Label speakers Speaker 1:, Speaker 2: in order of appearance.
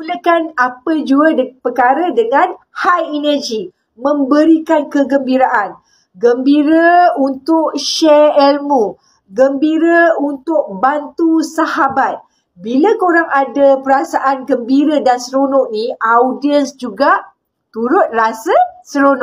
Speaker 1: mulakan apa jua de- perkara dengan high energy. Memberikan kegembiraan. Gembira untuk share ilmu. Gembira untuk bantu sahabat. Bila korang ada perasaan gembira dan seronok ni, audience juga turut rasa seronok.